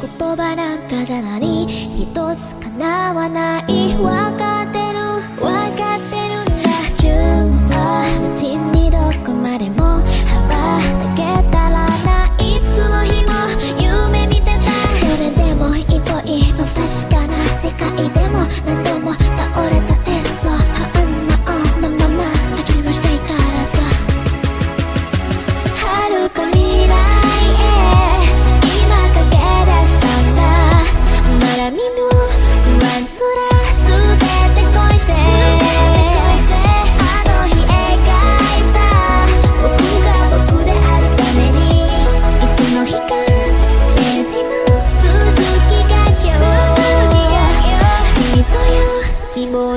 言葉なんかじゃない。一つ叶わない。わか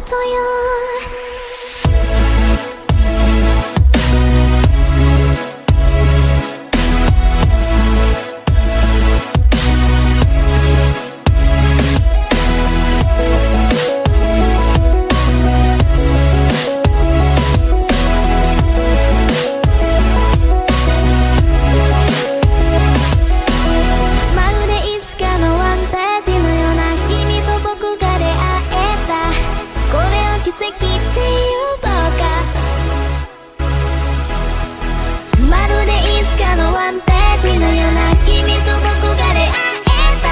ことよ。君と僕が出会えた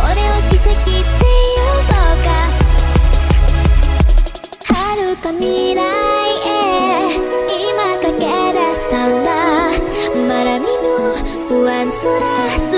これを奇跡っていうのか。遥か未来へ今駆け出したんだ。まだみの不安すらす